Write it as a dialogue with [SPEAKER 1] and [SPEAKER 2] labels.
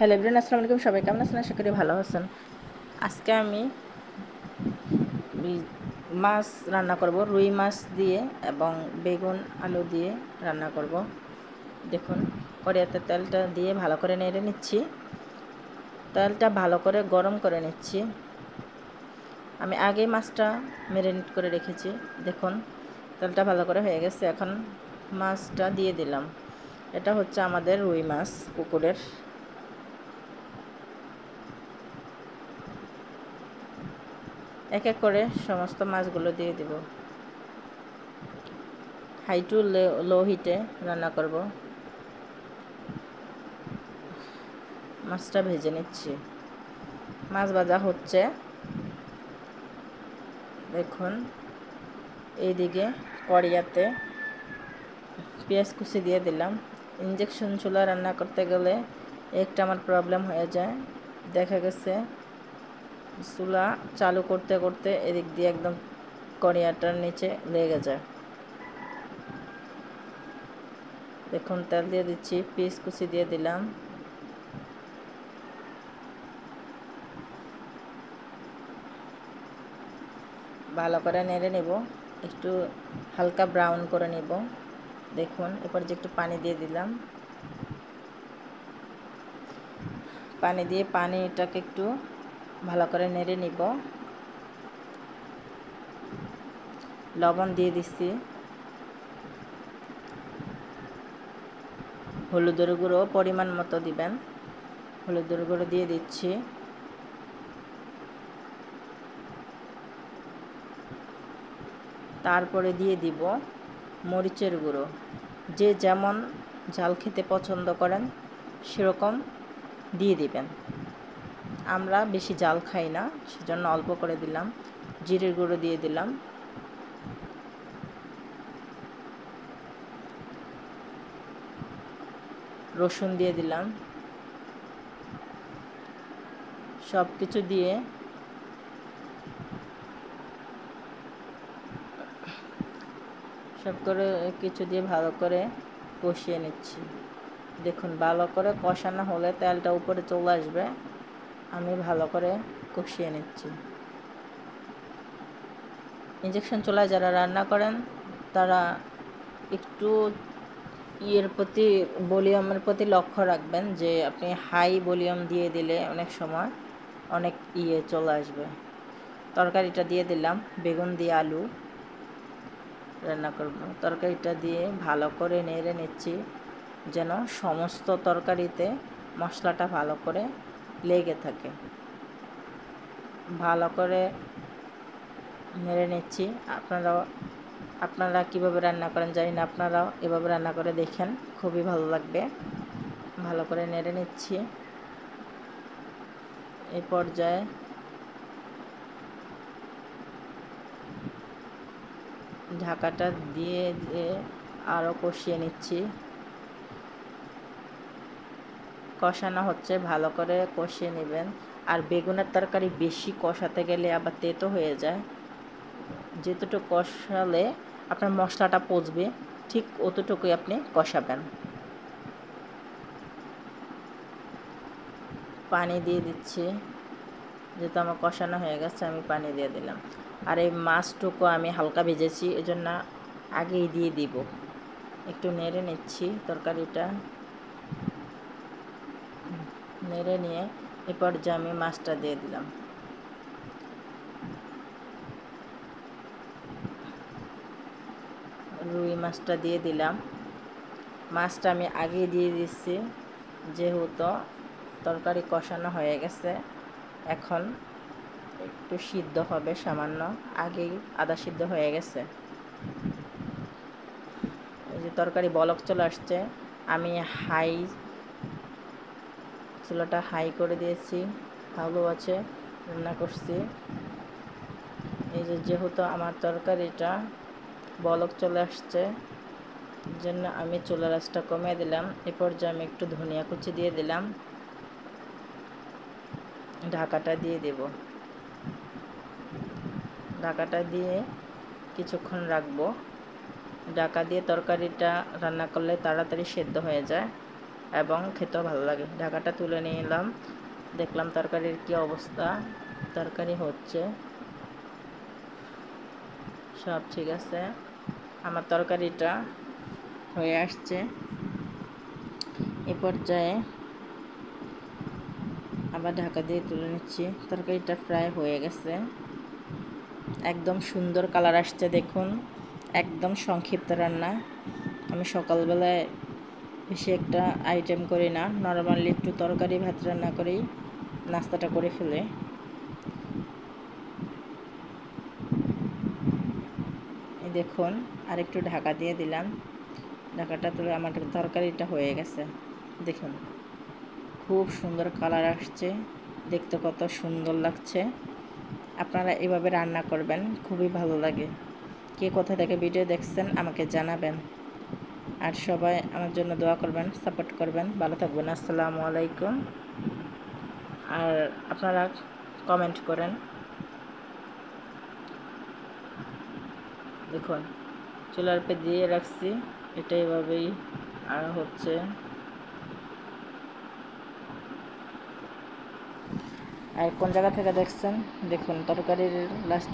[SPEAKER 1] Hello everyone আসসালামু আলাইকুম। সবাই কেমন আছেন? আশা করি ভালো আছেন। আজকে আমি মাছ রান্না করব, রুই মাছ দিয়ে এবং বেগুন, আলু দিয়ে রান্না করব। দেখুন কড়িয়াতে তেলটা দিয়ে ভালো করে নেড়ে নিচ্ছি। তেলটা ভালো করে গরম করে নিচ্ছি। আমি আগে মাছটা ম্যারিনেট করে রেখেছি। দেখুন, তেলটা ভালো করে হয়ে গেছে। এখন মাছটা দিয়ে দিলাম। এটা হচ্ছে আমাদের রুই মাছ পুকুরের এক এক করে সমস্ত মাছগুলো দিয়ে দিব। হাই টু লো হিটে রান্না করব। মাছটা ভেজে নিচ্ছি। মাছ ভাজা হচ্ছে। দেখুন, এইদিকে কড়িয়াতে পেঁয়াজ কুচি দিয়ে দিলাম। ইঞ্জেকশন চুলা রান্না করতে গেলে একটা আমার প্রবলেম হয়ে যায়। দেখা গেছে চুলা চালু করতে করতে এদিক দিয়ে একদম কড়িয়াটার নিচে লেগে যায়। দেখুন, তেল দিয়ে দিচ্ছি, পিস কুচি দিয়ে দিলাম। ভালো করে নেড়ে নেব, একটু হালকা ব্রাউন করে নেব। দেখুন, এরপর যে একটু পানি দিয়ে দিলাম। পানি দিয়ে পানিটাকে একটু ভালো করে নেড়ে নিব। লবণ দিয়ে দিচ্ছি। হলুদের গুঁড়ো পরিমাণ মতো দিবেন। হলুদের গুঁড়ো দিয়ে দিচ্ছি। তারপরে দিয়ে দিব মরিচের গুঁড়ো। যে যেমন ঝাল খেতে পছন্দ করেন, সেরকম দিয়ে দিবেন। আমরা বেশি জাল খাই না, সেজন্য অল্প করে দিলাম। জিরের গুঁড়ো দিয়ে দিলাম। রসুন দিয়ে দিলাম। সব কিছু দিয়ে সব করে কিছু দিয়ে ভালো করে কষিয়ে নিচ্ছি। দেখুন, ভালো করে কষানো হলে তেলটা উপরে চলে আসবে। আমি ভালো করে কষিয়ে নিচ্ছি। ইঞ্জেকশন চুলায় যারা রান্না করেন, তারা একটু ইয়ের প্রতি, ভলিউমের প্রতি লক্ষ্য রাখবেন যে আপনি হাই ভলিউম দিয়ে দিলে অনেক সময় অনেক ইয়ে চলে আসবে। তরকারিটা দিয়ে দিলাম, বেগুন দিয়ে আলু রান্না করব। তরকারিটা দিয়ে ভালো করে নেড়ে নিচ্ছি, যেন সমস্ত তরকারিতে মশলাটা ভালো করে লেগে থাকে। ভালো করে নেড়ে নিচ্ছি। আপনারাও, আপনারা কীভাবে রান্না করেন জানি না, আপনারাও এভাবে রান্না করে দেখেন, খুবই ভালো লাগবে। ভালো করে নেড়ে নিচ্ছি। এই পর্যায়ে ঢাকাটা দিয়ে দিয়ে আরও কষিয়ে নিচ্ছি। কষানো হচ্ছে, ভালো করে কষিয়ে নেবেন। আর বেগুনের তরকারি বেশি কষাতে গেলে আবার তেতো হয়ে যায়। যেতটুকু কষালে আপনার মশলাটা পচবে, ঠিক অতটুকুই আপনি কষাবেন। পানি দিয়ে দিচ্ছি। যেহেতু আমার কষানো হয়ে গেছে, আমি পানি দিয়ে দিলাম। আর এই মাছটুকু আমি হালকা ভেজেছি, এজন্য আগেই দিয়ে দিব। একটু নেড়ে নিচ্ছি তরকারিটা। নেড়ে নিয়ে এ পর্যায়ে আমি মাছটা দিয়ে দিলাম। রুই মাছটা দিয়ে দিলাম। মাছটা আমি আগে দিয়ে দিচ্ছি, যেহেতু তরকারি কষানো হয়ে গেছে। এখন একটু সিদ্ধ হবে সামান্য, আগেই আদা সিদ্ধ হয়ে গেছে। যে তরকারি বলক চলে আসছে, আমি হাই চুলাটা হাই করে দিয়েছি, ভালো আছে, রান্না করছি। এই যে যেহেতু আমার তরকারিটা বলক চলে আসছে জন্য আমি চুলার আঁচটা কমিয়ে দিলাম। এ পর্যায়ে আমি একটু ধনিয়া কুচি দিয়ে দিলাম। ঢাকাটা দিয়ে দেব। ঢাকাটা দিয়ে কিছুক্ষণ রাখব। ঢাকা দিয়ে তরকারিটা রান্না করলে তাড়াতাড়ি সেদ্ধ হয়ে যায়। এবং খেতেও ভালো লাগে। ঢাকাটা তুলে নিয়ে এলাম। দেখলাম তরকারির কি অবস্থা। তরকারি হচ্ছে। সব ঠিক আছে। আমার তরকারিটা হয়ে আসছে। এ পর্যায়ে আবার ঢাকা দিয়ে তুলে নিচ্ছি। তরকারিটা প্রায় হয়ে গেছে। একদম সুন্দর কালার আসছে, দেখুন। একদম সংক্ষিপ্ত রান্না। আমি সকালবেলায় বেশি একটা আইটেম করি না। নর্মালি একটু তরকারি, ভাত রান্না করেই নাস্তাটা করে ফেলে। দেখুন আর একটু ঢাকা দিয়ে দিলাম। ঢাকাটা তুলে আমার তরকারিটা হয়ে গেছে। দেখুন, খুব সুন্দর কালার আসছে। দেখতে কত সুন্দর লাগছে। আপনারা এভাবে রান্না করবেন, খুবই ভালো লাগে। কে কোথা থেকে ভিডিও দেখছেন, আমাকে জানাবেন। আর সবাই আমার জন্য দোয়া করবেন সাপোর্ট করবেন। ভালো থাকবেন। আসসালামু আলাইকুম। আর আপনারা কমেন্ট করেন। দেখুন, চুলার পে দিয়ে রাখছি। এটা এভাবেই আর হচ্ছে। আর কোন জায়গা থেকে দেখছেন? দেখুন, তরকারির লাস্ট